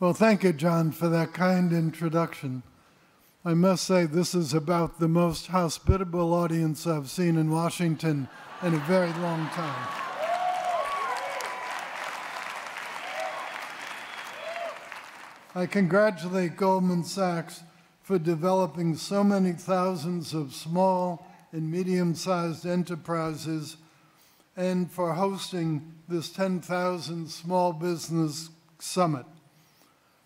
Well, thank you, John, for that kind introduction. I must say, this is about the most hospitable audience I've seen in Washington in a very long time. I congratulate Goldman Sachs for developing so many thousands of small and medium sized enterprises and for hosting this 10,000 Small Business Summit.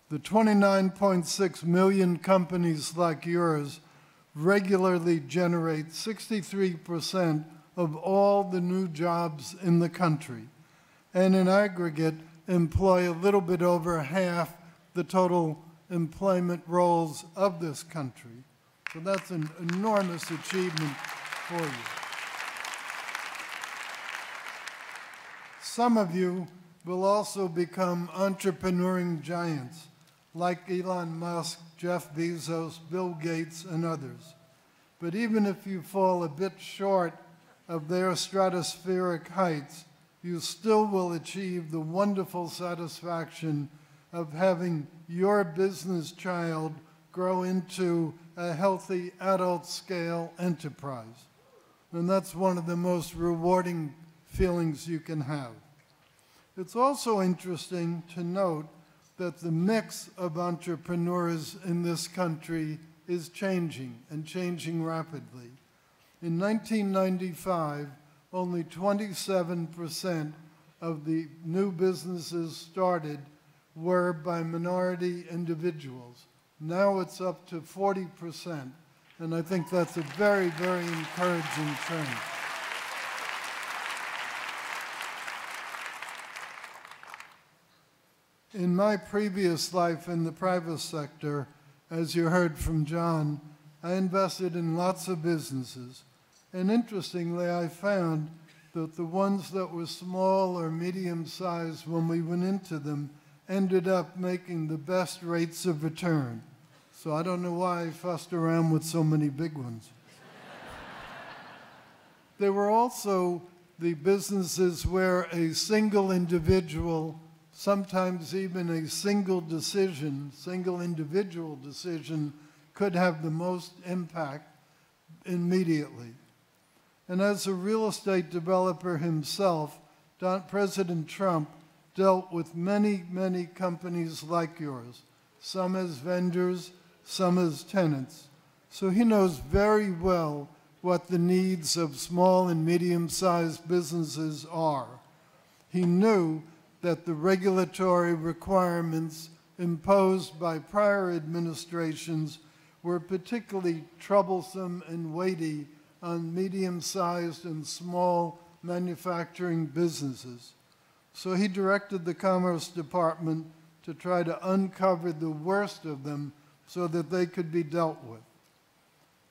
The 29.6 million companies like yours regularly generate 63% of all the new jobs in the country, and in aggregate employ a little bit over half the total employment roles of this country. So that's an enormous achievement for you. Some of you will also become entrepreneuring giants like Elon Musk, Jeff Bezos, Bill Gates, and others. But even if you fall a bit short of their stratospheric heights, you still will achieve the wonderful satisfaction of having your business child grow into a healthy adult scale enterprise. And that's one of the most rewarding feelings you can have. It's also interesting to note that the mix of entrepreneurs in this country is changing and changing rapidly. In 1995, only 27% of the new businesses started were by minority individuals. Now it's up to 40%, and I think that's a very, very encouraging trend. In my previous life in the private sector, as you heard from John, I invested in lots of businesses. And interestingly, I found that the ones that were small or medium sized when we went into them ended up making the best rates of return. So I don't know why I fussed around with so many big ones. there were also the businesses where a single individual sometimes even a single decision, single individual decision, could have the most impact immediately. And as a real estate developer himself, Don, President Trump dealt with many, many companies like yours, some as vendors, some as tenants. So he knows very well what the needs of small and medium sized businesses are. He knew that the regulatory requirements imposed by prior administrations were particularly troublesome and weighty on medium-sized and small manufacturing businesses. So he directed the Commerce Department to try to uncover the worst of them so that they could be dealt with.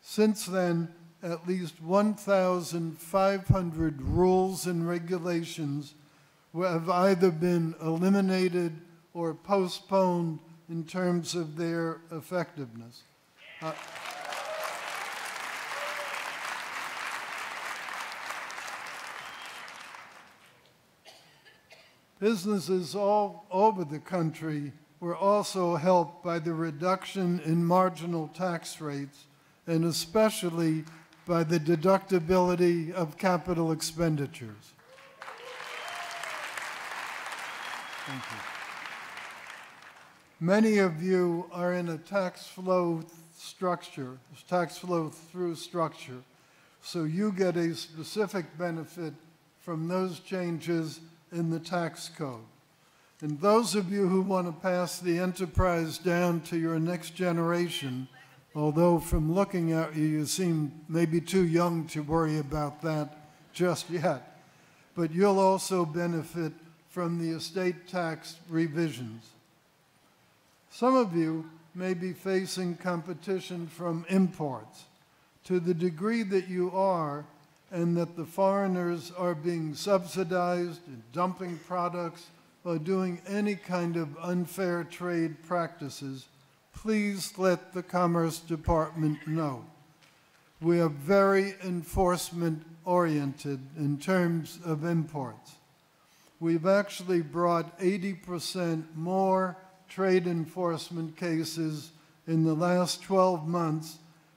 Since then, at least 1,500 rules and regulations have either been eliminated or postponed in terms of their effectiveness. Uh, businesses all over the country were also helped by the reduction in marginal tax rates and especially by the deductibility of capital expenditures. Thank you. Many of you are in a tax flow structure, tax flow through structure. So you get a specific benefit from those changes in the tax code. And those of you who want to pass the enterprise down to your next generation, although from looking at you, you seem maybe too young to worry about that just yet, but you'll also benefit from the estate tax revisions. Some of you may be facing competition from imports. To the degree that you are, and that the foreigners are being subsidized and dumping products or doing any kind of unfair trade practices, please let the Commerce Department know. We are very enforcement oriented in terms of imports we've actually brought 80% more trade enforcement cases in the last 12 months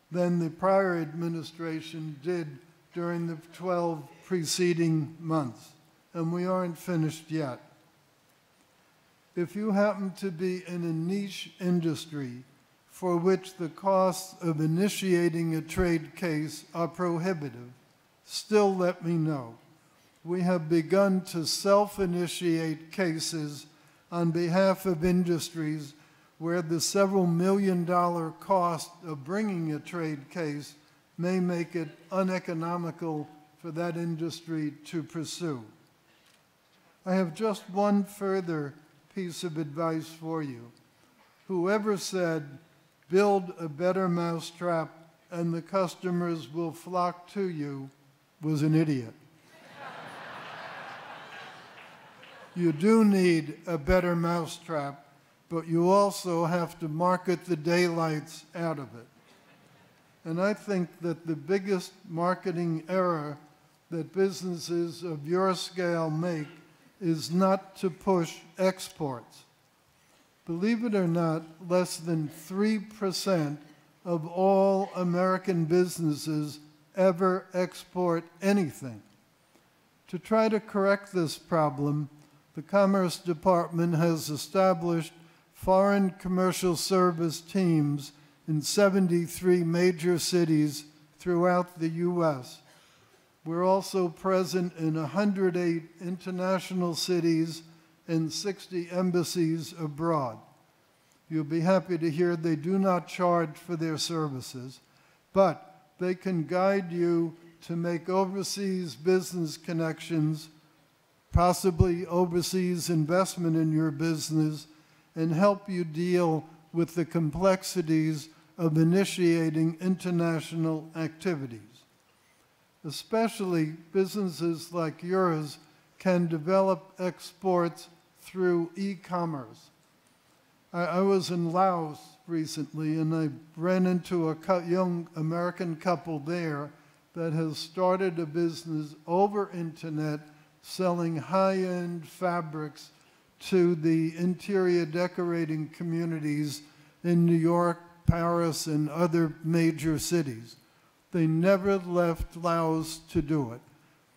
than the prior administration did during the 12 preceding months. And we aren't finished yet. If you happen to be in a niche industry for which the costs of initiating a trade case are prohibitive, still let me know. We have begun to self initiate cases on behalf of industries where the several million dollar cost of bringing a trade case may make it uneconomical for that industry to pursue. I have just one further piece of advice for you. Whoever said, build a better mousetrap and the customers will flock to you, was an idiot. You do need a better mousetrap, but you also have to market the daylights out of it. And I think that the biggest marketing error that businesses of your scale make is not to push exports. Believe it or not, less than 3% of all American businesses ever export anything. To try to correct this problem, the Commerce Department has established foreign commercial service teams in 73 major cities throughout the U.S. We're also present in 108 international cities and 60 embassies abroad. You'll be happy to hear they do not charge for their services, but they can guide you to make overseas business connections, possibly overseas investment in your business, and help you deal with the complexities of initiating international activities. Especially businesses like yours can develop exports through e-commerce. I, I, was in Laos recently and I ran into a young American couple there that has started a business over internet selling high-end fabrics to the interior decorating communities in New York, Paris, and other major cities. They never left Laos to do it.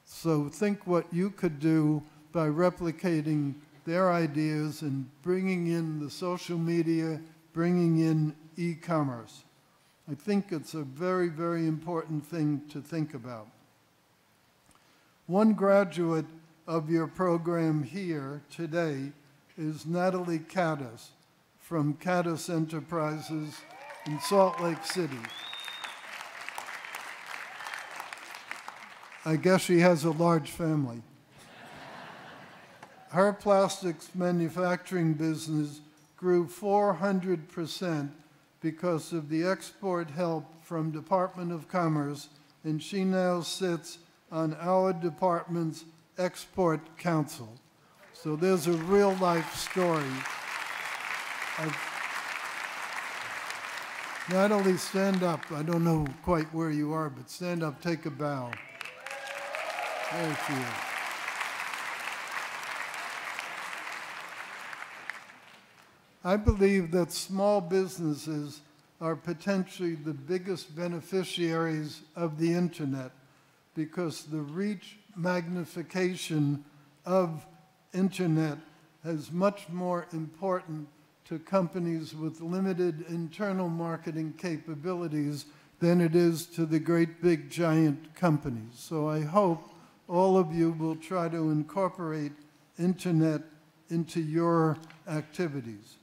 So think what you could do by replicating their ideas and bringing in the social media, bringing in e-commerce. I think it's a very, very important thing to think about. One graduate of your program here today is Natalie Kaddas from Kaddas Enterprises in Salt Lake City. I guess she has a large family. Her plastics manufacturing business grew 400% because of the export help from Department of Commerce, and she now sits on our department's export council. So there's a real life story. Of not only stand up, I don't know quite where you are, but stand up, take a bow. Thank you. I believe that small businesses are potentially the biggest beneficiaries of the internet because the reach magnification of internet is much more important to companies with limited internal marketing capabilities than it is to the great big giant companies. So I hope all of you will try to incorporate internet into your activities.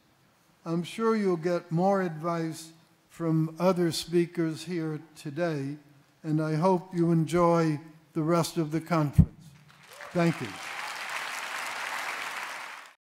I'm sure you'll get more advice from other speakers here today, and I hope you enjoy the rest of the conference. Thank you.